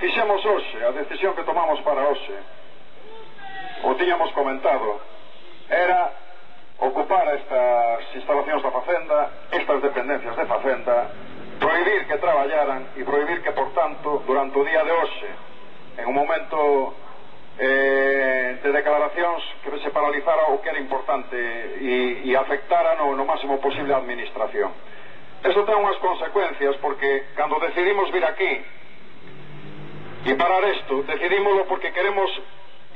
fixemos hoxe a decisión que tomamos para hoxe o tiñamos comentado era ocupar estas instalacións da facenda estas dependencias de facenda prohibir que traballaran e prohibir que por tanto durante o día de hoxe en un momento eh, de declaracións que se paralizara o que era importante e, e afectara no, no máximo posible a administración. Eso ten unhas consecuencias porque cando decidimos vir aquí E parar isto, decidímoslo porque queremos,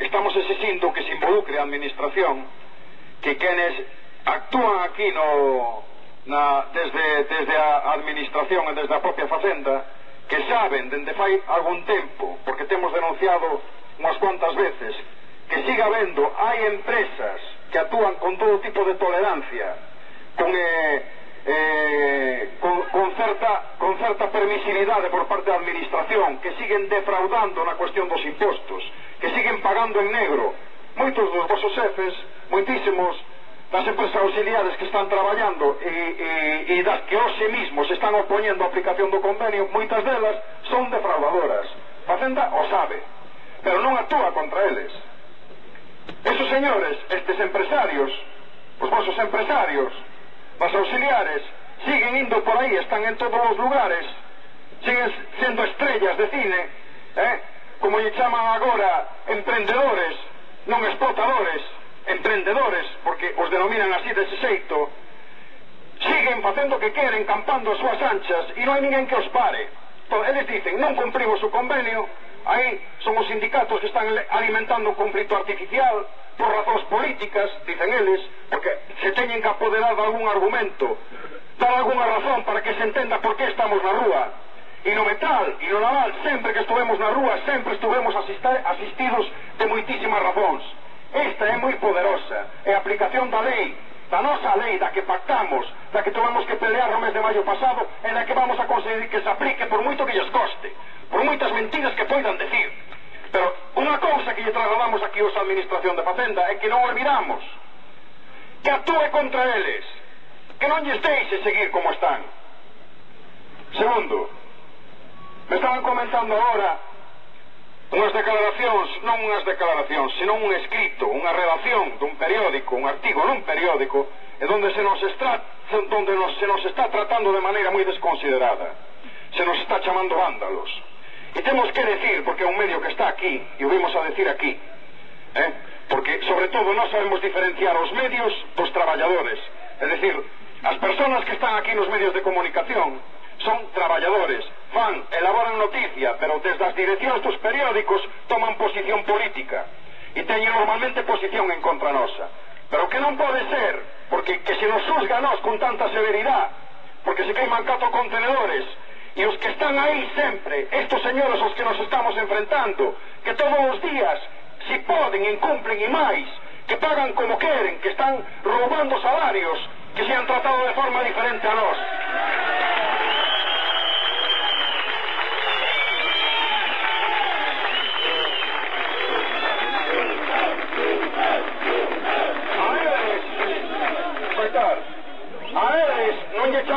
estamos exigindo que se involucre a administración, que quenes actúan aquí no, na, desde, desde a administración e desde a propia facenda que saben dende fai algún tempo porque temos denunciado unhas cuantas veces que siga habendo hai empresas que actúan con todo tipo de tolerancia con eh, eh, con, con, certa, con certa permisividade por parte da administración que siguen defraudando na cuestión dos impostos que siguen pagando en negro. Moitos dos vosos xefes moitísimos das empresas auxiliares que están traballando e, e, e das que hoxe mismo se están opoñendo á aplicación do convenio moitas delas son defraudadoras. Facenda o sabe pero non actúa contra eles. Esos señores, estes empresarios os vosos empresarios Os auxiliares siguen indo por aí, están en todos os lugares, siguen sendo estrellas de cine, eh? como lle chaman agora emprendedores, non explotadores, emprendedores, porque os denominan así dese xeito, siguen facendo o que queren, campando as súas anchas, e non hai ninguén que os pare. Entón, eles dicen, non cumprimos o convenio, aí son os sindicatos que están alimentando o conflito artificial, por razóns políticas, dicen eles, porque se teñen que apoderar de algún argumento, dar algunha razón para que se entenda por que estamos na rúa. E no metal e no naval, sempre que estuvemos na rúa, sempre estuvemos asistidos de moitísimas razóns. Esta é moi poderosa, é a aplicación da lei, da nosa lei, da que pactamos, da que tuvemos que pelear no mes de maio pasado, e da que vamos a conseguir que se aplique por moito que lles coste, por moitas mentiras que poidan decir. Unha cousa que lle trasladamos aquí aos Administración de Facenda é que non olvidamos que actúe contra eles, que non lles deixe seguir como están. Segundo, me estaban comentando agora unhas declaracións, non unhas declaracións, senón un escrito, unha redacción dun periódico, un artigo nun periódico, e donde se nos está, donde nos, se nos está tratando de maneira moi desconsiderada. Se nos está chamando vándalos. E temos que decir, porque é un medio que está aquí, e o vimos a decir aquí, eh? porque, sobre todo, nós sabemos diferenciar os medios dos traballadores. É decir, as persoas que están aquí nos medios de comunicación son traballadores, fan, elaboran noticia, pero desde as direccións dos periódicos toman posición política e teñen normalmente posición en contra nosa. Pero que non pode ser, porque que se nos juzga a nós con tanta severidade, porque se queiman cato contenedores, y os que están aí sempre, estos señores os que nos estamos enfrentando, que todos os días, si poden, incumplen e máis, que pagan como queren, que están roubando salarios, que se han tratado de forma diferente a nós.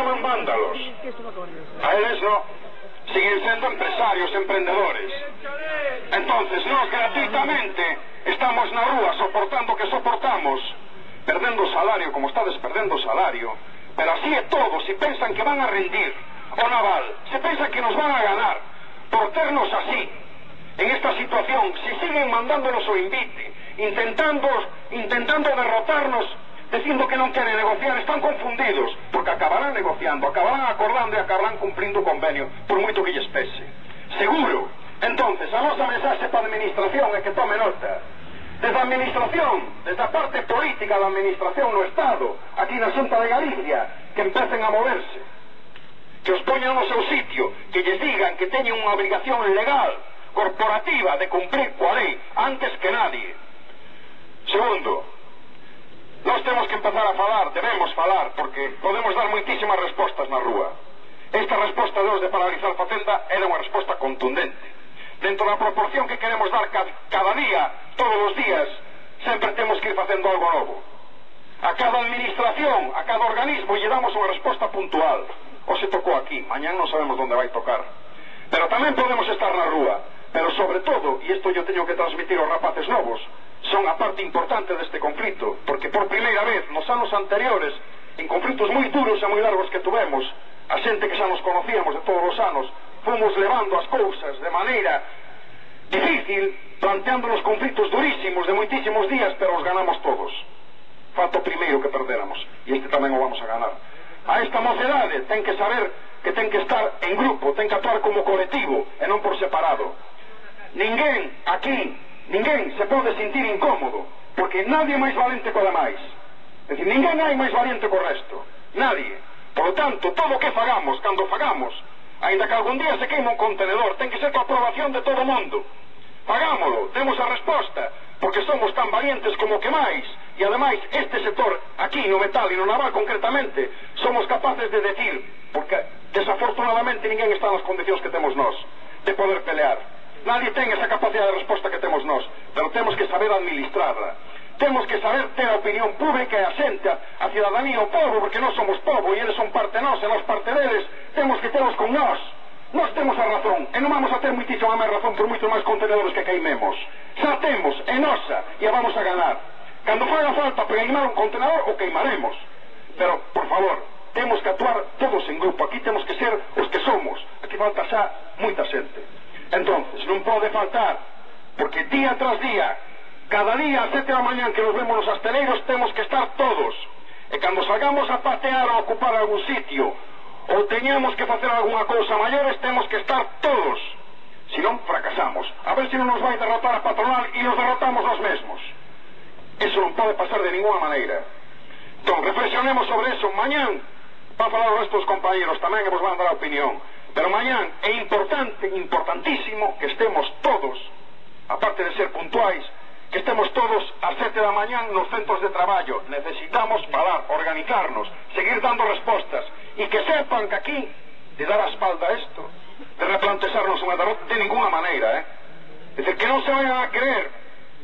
Chaman vándalos. A eles no. Siguen sendo empresarios, emprendedores. Entonces, nós gratuitamente estamos na rúa soportando que soportamos, perdendo salario como estades perdendo salario, pero así é todo, se pensan que van a rendir o naval, se pensan que nos van a ganar por ternos así, en esta situación, si siguen mandándonos o invite, intentando, intentando derrotarnos dicindo que non queren negociar, están confundidos, porque acabarán negociando, acabarán acordando e acabarán cumprindo o convenio, por moito que lles pese. Seguro. Entonces, a nosa mensaxe para a administración é que tome nota. Desde a administración, desde a parte política da administración no Estado, aquí na Xunta de Galicia, que empecen a moverse. Que os poñan no seu sitio, que lles digan que teñen unha obligación legal, corporativa, de cumprir coa lei, antes que nadie. Segundo, temos que empezar a falar, debemos falar, porque podemos dar moitísimas respostas na rúa. Esta resposta de de paralizar facenda era unha resposta contundente. Dentro da proporción que queremos dar ca cada día, todos os días, sempre temos que ir facendo algo novo. A cada administración, a cada organismo, lle damos unha resposta puntual. O se tocou aquí, mañán non sabemos onde vai tocar. Pero tamén podemos estar na rúa, pero sobre todo, e isto yo teño que transmitir aos rapaces novos, son a parte importante deste conflito, porque por primeira vez nos anos anteriores, en conflitos moi duros e moi largos que tuvemos, a xente que xa nos conocíamos de todos os anos, fomos levando as cousas de maneira difícil, planteando os conflitos durísimos de moitísimos días, pero os ganamos todos. Fato primeiro que perderamos, e este tamén o vamos a ganar. A esta mocedade ten que saber que ten que estar en grupo, ten que actuar como colectivo e non por separado. Ninguén aquí Ninguén se pode sentir incómodo, porque nadie é máis valente que o demais. É dicir, ninguén hai máis valente que o resto. Nadie. Por lo tanto, todo o que fagamos, cando fagamos, ainda que algún día se queima un contenedor, ten que ser coa aprobación de todo o mundo. fagámolo, demos a resposta, porque somos tan valientes como que máis. E ademais, este sector, aquí no metal e no naval concretamente, somos capaces de decir, porque desafortunadamente ninguén está nas condicións que temos nós, de poder pelear. Nadie ten esa capacidade de resposta que temos nós, pero temos que saber administrarla. Temos que saber ter a opinión pública e a xente, a cidadanía, o povo, porque nós somos povo e eles son parte nós e nós parte deles. Temos que telos con nós. Nós temos a razón e non vamos a ter muitísima máis razón por moitos máis contenedores que caimemos. Xa temos, é nosa e a vamos a ganar. Cando faga falta para queimar un contenedor, o queimaremos. Pero, por favor, temos que actuar todos en grupo. Aquí temos que ser os que somos. Aquí falta xa moita xente. Entón, non pode faltar, porque día tras día, cada día a sete da mañan que nos vemos nos asteleiros, temos que estar todos. E cando salgamos a patear ou ocupar algún sitio, ou teñamos que facer alguna cousa maiores, temos que estar todos. Si non, fracasamos. A ver se non nos vai derrotar a patronal e nos derrotamos nós mesmos. Eso non pode pasar de ninguna maneira. Entón, reflexionemos sobre eso. Mañán va a falar o resto dos compañeros tamén e vos van a dar a opinión. Pero mañán é importante, importantísimo que estemos todos, aparte de ser puntuais, que estemos todos ás sete da mañán nos centros de traballo. Necesitamos parar, organizarnos, seguir dando respostas e que sepan que aquí de dar a espalda a isto, de replantexarnos unha derrota de ninguna maneira, eh? É dicir, que non se vayan a creer,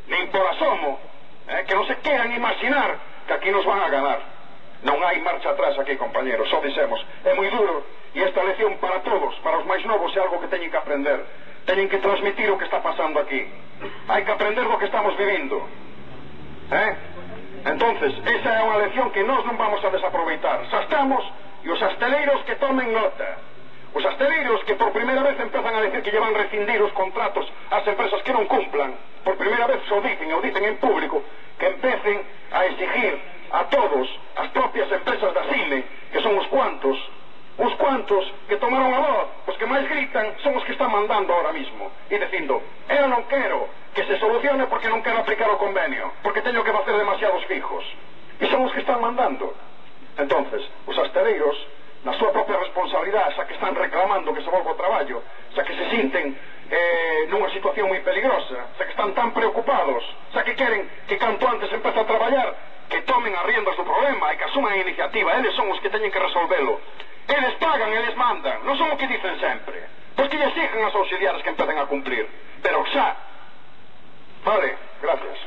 nin por asomo, eh? que non se queran imaginar que aquí nos van a ganar. Non hai marcha atrás aquí, compañeros, só dixemos. É moi duro, E esta lección para todos, para os máis novos, é algo que teñen que aprender. Teñen que transmitir o que está pasando aquí. Hai que aprender do que estamos vivindo. Eh? Entonces, esa é unha lección que nós non vamos a desaproveitar. Xa estamos e os asteleiros que tomen nota. Os asteleiros que por primeira vez empezan a decir que llevan rescindir os contratos ás empresas que non cumplan, por primeira vez o dicen, o dicen en público, que empecen a exigir a todos, as propias empresas da CIME, que son os cuantos, Os cuantos que tomaron a voz, os que máis gritan, son os que están mandando ahora mismo. E dicindo, eu non quero que se solucione porque non quero aplicar o convenio, porque teño que facer demasiados fijos. E son os que están mandando. Entonces, os astereiros, na súa propia responsabilidade, xa que están reclamando que se volva o traballo, xa que se sinten eh, nunha situación moi peligrosa, xa que están tan preocupados, xa que queren que canto antes empeza a traballar, que tomen as riendas do problema e que asuman a iniciativa, eles son os que teñen que resolvelo. Eles pagan, eles mandan. Non son o que dicen sempre. Pois que lle sigan as auxiliares que empecen a cumplir. Pero xa. Vale, gracias.